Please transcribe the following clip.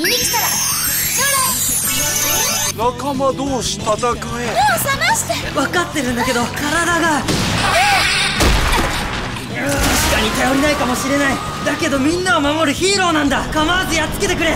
見に来たら将来仲間同士戦え。目を覚まして。分かってるんだけど体が。確かに頼りないかもしれない。だけどみんなを守るヒーローなんだ。構わずやっつけてくれ。